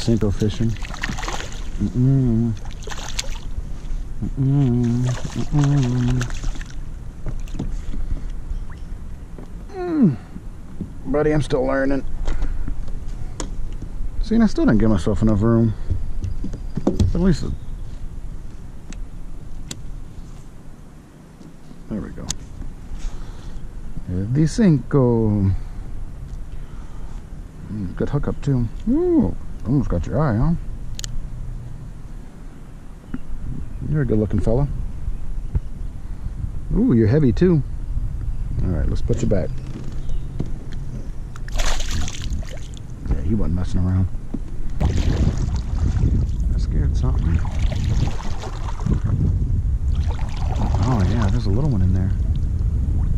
Senko fishing. Mm-mm. Mm-mm. Mm. Buddy, I'm still learning. See, and I still didn't give myself enough room. At least... It... There we go. The Senko. Mm, Good hookup, too. Ooh, almost got your eye, huh? You're a good looking fella. Ooh, you're heavy too. Alright, let's put you back. Yeah, he wasn't messing around. I scared something. Oh yeah, there's a little one in there.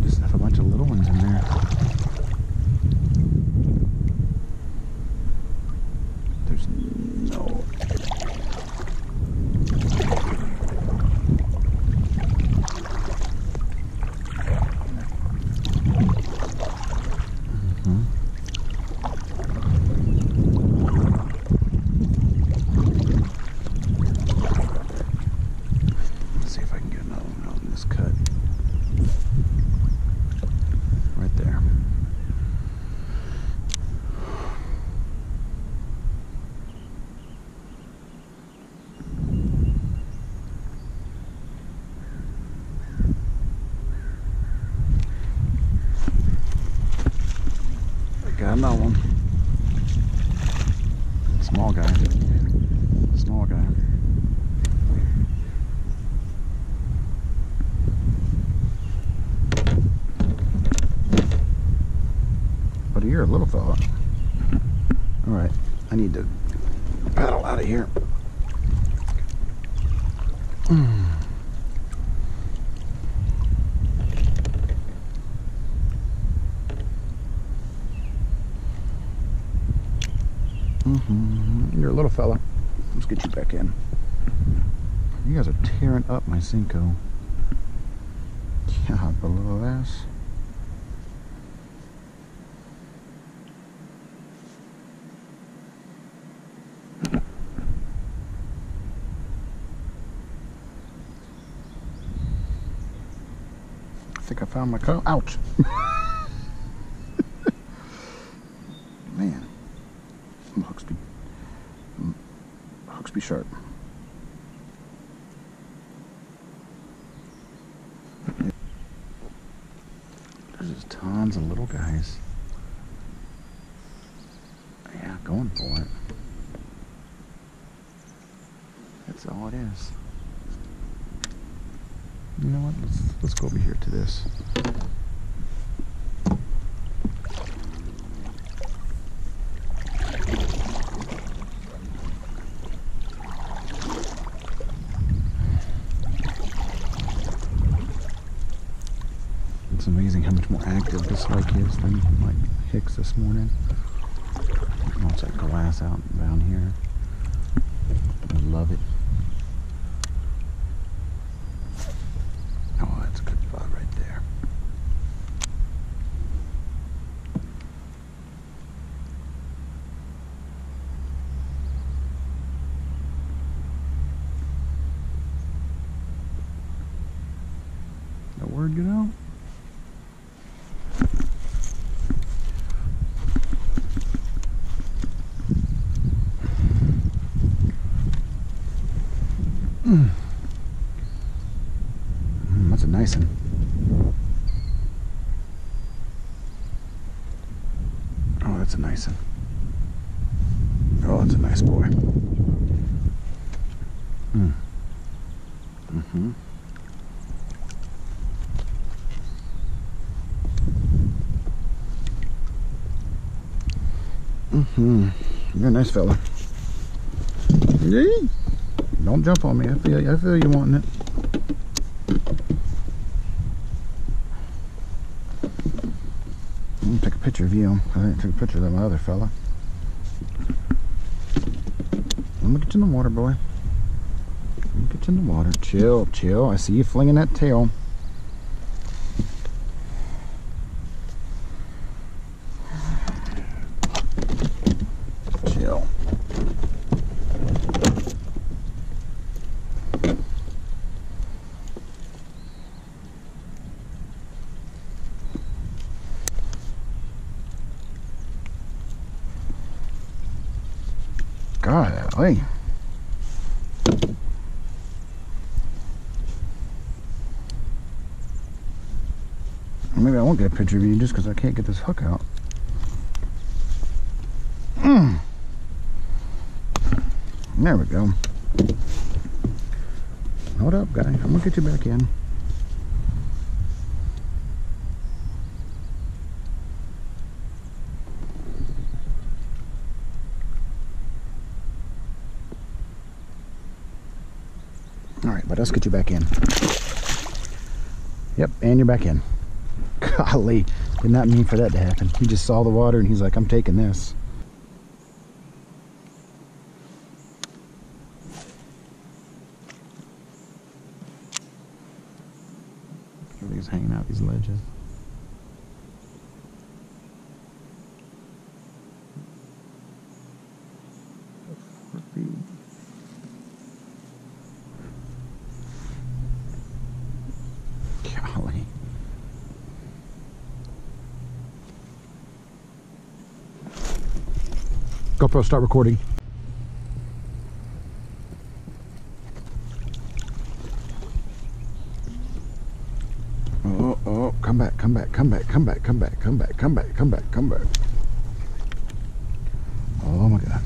Just have a bunch of little ones in there. There's no Let's see if I can get another one out in this cut. Right there. I got another one. Small guy. Small guy. Little fella. All right, I need to paddle out of here. Mm-hmm. You're a little fella. Let's get you back in. You guys are tearing up my Senko. God, bless. I think I found my coat. Ouch. Man. Hooks be, hooks be sharp. There's just tons of little guys. Yeah, going for it. That's all it is. You know what? Let's let's go over here to this. It's amazing how much more active this lake is than like Hicks this morning. Watch that glass out down here. I love it. Oh, that's a good spot right there. That word get out? Mm, that's a nice one. Oh, that's a nice one. Oh, that's a nice boy. Mm. Mm-hmm. Mm-hmm. You're a nice fella. Yee. Don't jump on me. I feel I feel you wanting it. I'm gonna take a picture of you. I didn't take a picture of that other fella. Let me get you in the water, boy. Let me get you in the water. Chill, chill. I see you flinging that tail. Chill. Golly. Maybe I won't get a picture of you just because I can't get this hook out. Mm. There we go. Hold up, guy. I'm gonna get you back in. Let's get you back in. Yep, and you're back in. Golly, did not mean for that to happen. He just saw the water and he's like, I'm taking this. Everything's hanging out these ledges. Golly. GoPro, start recording. Oh, oh, come back, come back, come back, come back, come back, come back, come back, come back, come back. Oh my God.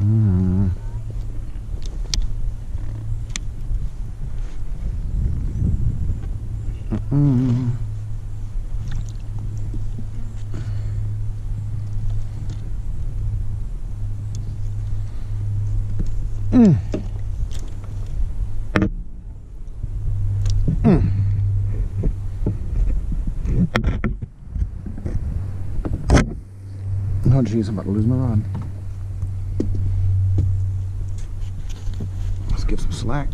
Mm. Mm. Mm. Mm. Oh jeez, I'm about to lose my rod. Let's give some slack.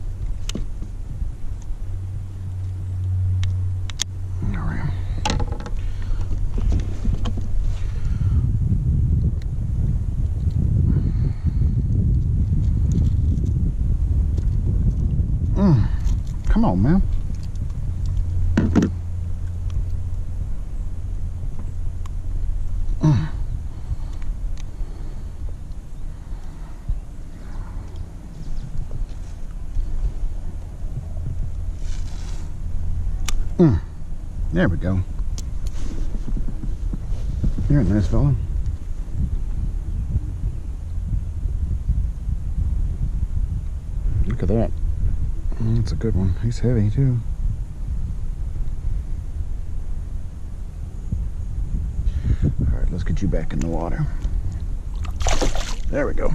On, man. Mm. Mm. There we go. You're a nice fella. Look at that. Mm, That's a good one. He's heavy too. All right, let's get you back in the water. There we go.